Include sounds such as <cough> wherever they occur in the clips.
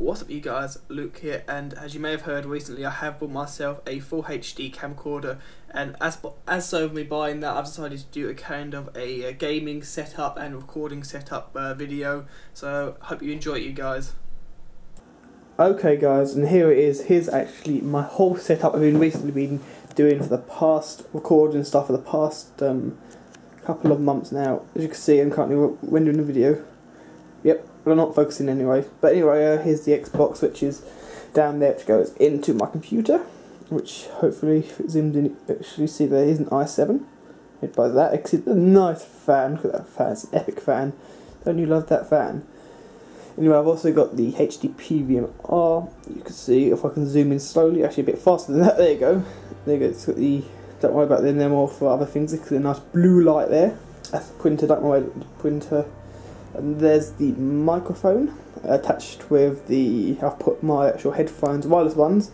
What's up you guys, Luke here and as you may have heard recently I have bought myself a full HD camcorder and as as so of me buying that I've decided to do a kind of a, a gaming setup and recording setup uh, video so hope you enjoy it you guys. Okay guys and here it is, here's actually my whole setup I've been recently been doing for the past recording stuff for the past um, couple of months now. As you can see I'm currently rendering a video. Yep, but I'm not focusing anyway. But anyway, uh, here's the Xbox, which is down there, which goes into my computer, which hopefully, if it zoomed in, you actually see there is an i7 made by that. A nice fan. At that fan. An epic fan. Don't you love that fan? Anyway, I've also got the HD PVMR. You can see if I can zoom in slowly, actually a bit faster than that. There you go. There you go. It's got the. Don't worry about them. They're more for other things. It's a nice blue light there. That's printer. Don't worry. The printer and there's the microphone attached with the I've put my actual headphones wireless ones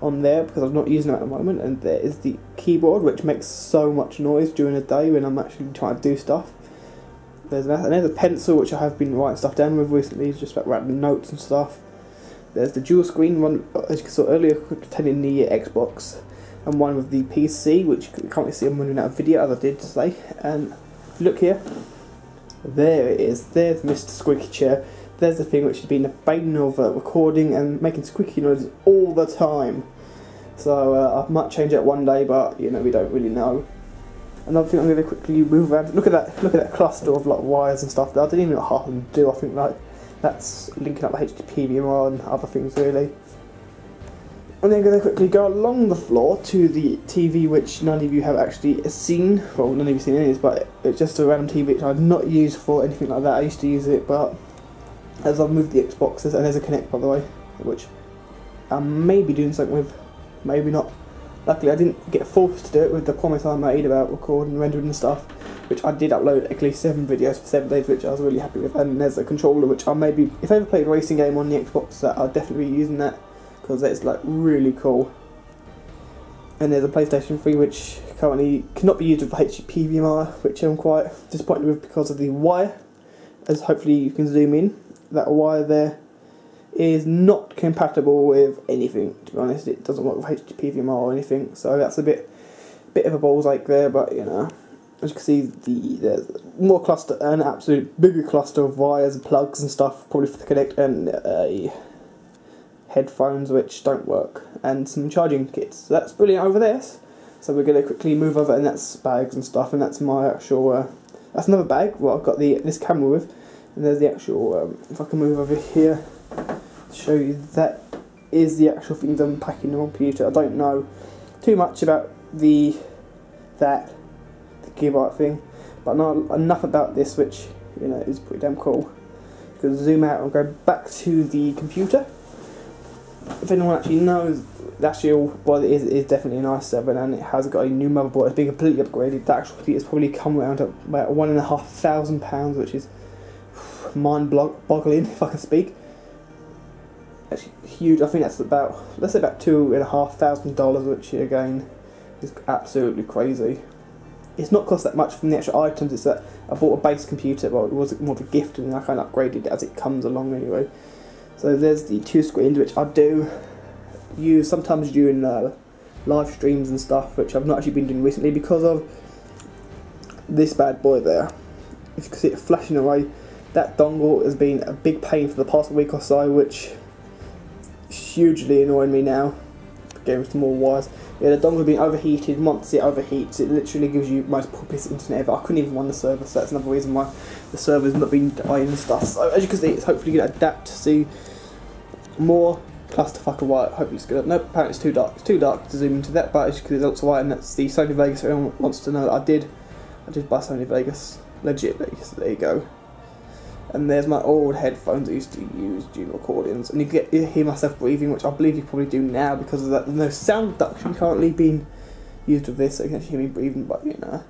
on there because I'm not using them at the moment. And there is the keyboard which makes so much noise during the day when I'm actually trying to do stuff. There's that. And there's a pencil which I have been writing stuff down with recently just about random notes and stuff. There's the dual screen one as you saw earlier containing the Xbox and one with the PC which you can't really see I'm running out of video as I did say and look here there it is. There's Mr. Squeaky Chair. There's the thing which has been a bane of uh, recording and making squeaky noises all the time. So uh, I might change it one day, but you know we don't really know. Another thing I'm going to quickly move around. Look at that! Look at that cluster of like wires and stuff. That I didn't even know half do. I think like that's linking up the HDPVMR and other things really. I'm then going to quickly go along the floor to the TV which none of you have actually seen, well none of you have seen any but it's just a random TV which I've not used for anything like that, I used to use it but as I've moved the Xboxes, and there's a Kinect by the way, which I may be doing something with, maybe not. Luckily I didn't get forced to do it with the promise I made about recording, rendering and stuff, which I did upload at least 7 videos for 7 days which I was really happy with, and there's a controller which I maybe, if I ever played a racing game on the Xbox, that I'll definitely be using that because it's like really cool. And there's a PlayStation 3 which currently cannot be used with HDPVMR, which I'm quite disappointed with because of the wire. As hopefully you can zoom in, that wire there is not compatible with anything. To be honest, it doesn't work with HDPVMR or anything, so that's a bit bit of a balls ache there. But you know, as you can see, the there's more cluster, an absolute bigger cluster of wires and plugs and stuff, probably for the Kinect and a headphones which don't work, and some charging kits. So that's brilliant over this. So we're going to quickly move over, and that's bags and stuff, and that's my actual. Uh, that's another bag. What I've got the this camera with, and there's the actual. Um, if I can move over here to show you, that is the actual things I'm packing on the computer. I don't know too much about the that the keyboard thing, but not enough about this, which you know is pretty damn cool. You can zoom out and go back to the computer if anyone actually knows, actually what it is, it is definitely an i7 and it has got a new motherboard. It's been completely upgraded. The actual computer's probably come around at about one and a half thousand pounds, which is mind boggling <laughs> if I can speak. Actually, huge. I think that's about let's say about two and a half thousand dollars, which again is absolutely crazy. It's not cost that much from the actual items. It's that I bought a base computer. Well, it was more of a gift, and I kind of upgraded it as it comes along anyway. So there's the two screens which I do use sometimes during uh, live streams and stuff, which I've not actually been doing recently because of this bad boy there. If you can see it flashing away, that dongle has been a big pain for the past week or so, which hugely annoying me now. Getting some more wires. Yeah, the dongle being overheated. Once it overheats, it literally gives you most poorest internet ever. I couldn't even run the server, so that's another reason why the server's not been dying and stuff. So as you can see, it's hopefully going to adapt to see more clusterfuck of white. Hopefully it's good. Nope, apparently it's too dark. It's too dark to zoom into that, but it's because lots of white, and that's the Sony Vegas. Everyone wants to know that I did. I did buy Sony Vegas, legitly. So there you go. And there's my old headphones I used to use during recordings, and you get you hear myself breathing, which I believe you probably do now because of that. There's no sound reduction. Currently being used with this, so you can hear me breathing. But you know,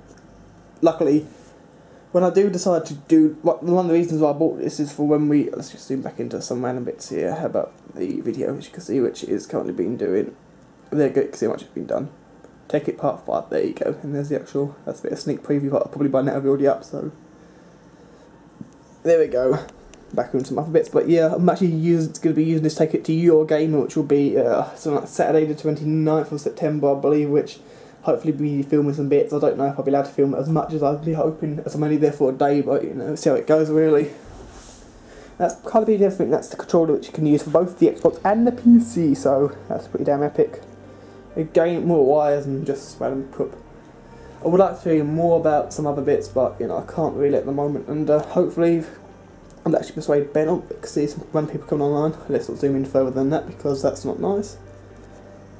luckily when I do decide to do one of the reasons why I bought this is for when we let's just zoom back into some random bits here how about the video which you can see which is currently being doing. There you go you can see how much it's been done. Take it part 5 there you go. And there's the actual that's a bit of sneak preview but probably by now I'll be already up so there we go back on some other bits. But yeah, I'm actually going to be using this Take It to Eurogamer, which will be uh, like Saturday the 29th of September, I believe, which hopefully be filming some bits. I don't know if I'll be allowed to film as much as I'd be hoping, as I'm only there for a day, but you know, see how it goes really. That's kind of being everything. That's the controller which you can use for both the Xbox and the PC, so that's pretty damn epic. Again, more wires and just random prop. I would like to you more about some other bits, but you know I can't really at the moment. And uh, hopefully, I'll actually persuade Ben on because he's random people coming online. Let's not zoom in further than that because that's not nice.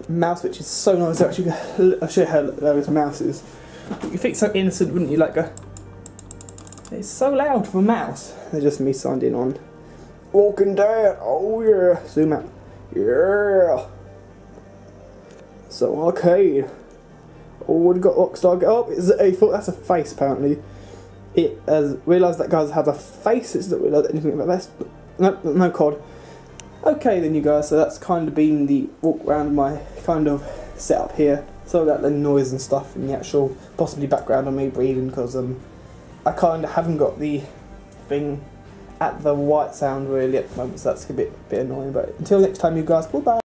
Mouse, which is so nice. Actually, I'll show you how those mouse is. You think so innocent, wouldn't you? Like a, it's so loud for a mouse. They're just me signed in on Walking Dead. Oh yeah, zoom out. Yeah. So arcade. Oh, we got Rockstar. Oh, it's a thought that's a face apparently. It has realised that guys have a face. It's not realised anything about this. No, no cod. Okay then, you guys. So that's kind of been the walk around my kind of setup here. Sorry about the noise and stuff and the actual possibly background on me breathing because um I kind of haven't got the thing at the white sound really at the moment, so that's a bit bit annoying. But until next time, you guys. Goodbye.